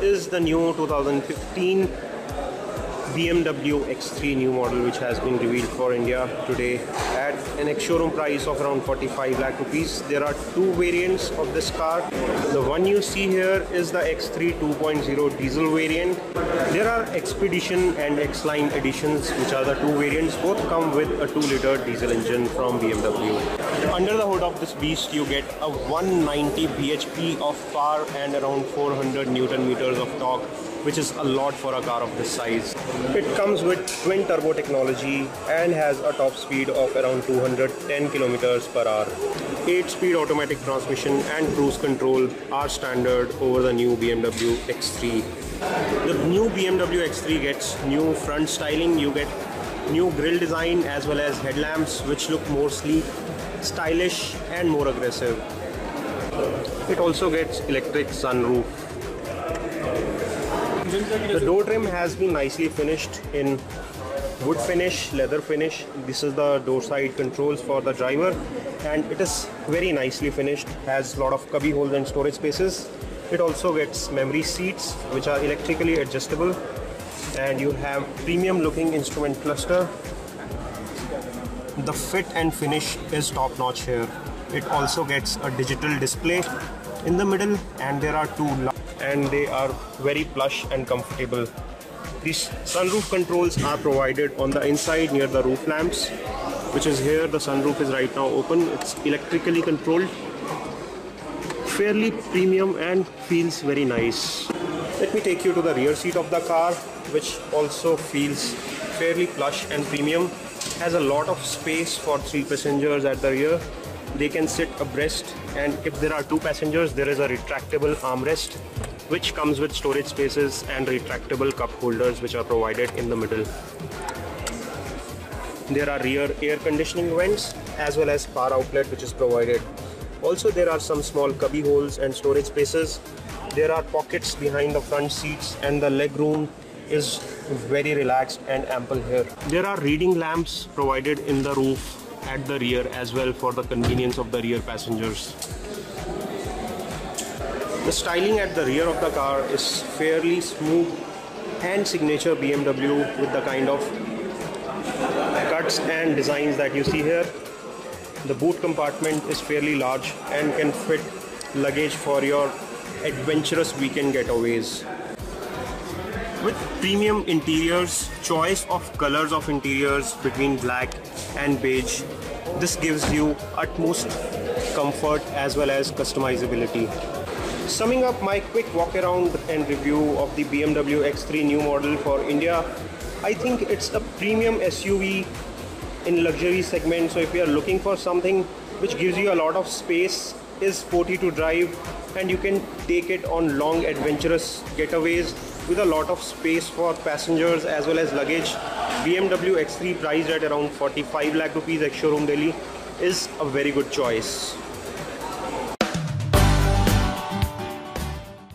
is the new 2015 BMW X3 new model which has been revealed for India today at an ex-showroom price of around 45 lakh rupees. There are two variants of this car. The one you see here is the X3 2.0 diesel variant. There are Expedition and X-Line editions which are the two variants. Both come with a 2 liter diesel engine from BMW. Under the hood of this beast you get a 190 bhp of power and around 400 newton meters of torque which is a lot for a car of this size. It comes with twin turbo technology and has a top speed of around 210 kilometers per hour. 8-speed automatic transmission and cruise control are standard over the new BMW X3. The new BMW X3 gets new front styling, you get new grille design as well as headlamps which look more sleek, stylish and more aggressive. It also gets electric sunroof the door trim has been nicely finished in wood finish, leather finish. This is the door side controls for the driver and it is very nicely finished. Has a lot of cubby holes and storage spaces. It also gets memory seats which are electrically adjustable and you have premium looking instrument cluster. The fit and finish is top notch here. It also gets a digital display in the middle and there are two and they are very plush and comfortable. These sunroof controls are provided on the inside near the roof lamps which is here. The sunroof is right now open. It's electrically controlled. Fairly premium and feels very nice. Let me take you to the rear seat of the car which also feels fairly plush and premium. Has a lot of space for three passengers at the rear they can sit abreast and if there are two passengers there is a retractable armrest which comes with storage spaces and retractable cup holders which are provided in the middle. There are rear air conditioning vents as well as power outlet which is provided. Also there are some small cubby holes and storage spaces. There are pockets behind the front seats and the leg room is very relaxed and ample here. There are reading lamps provided in the roof at the rear as well for the convenience of the rear passengers. The styling at the rear of the car is fairly smooth and signature BMW with the kind of cuts and designs that you see here. The boot compartment is fairly large and can fit luggage for your adventurous weekend getaways. With premium interiors, choice of colors of interiors between black and beige, this gives you utmost comfort as well as customizability. Summing up my quick walk around and review of the BMW X3 new model for India, I think it's a premium SUV in luxury segment. So if you are looking for something which gives you a lot of space, is sporty to drive and you can take it on long adventurous getaways with a lot of space for passengers as well as luggage. BMW X3 priced at around 45 lakh rupees ex-showroom Delhi is a very good choice.